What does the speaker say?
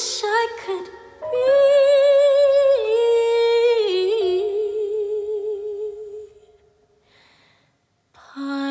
wish I could be Part